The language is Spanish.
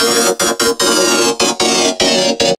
Thank you.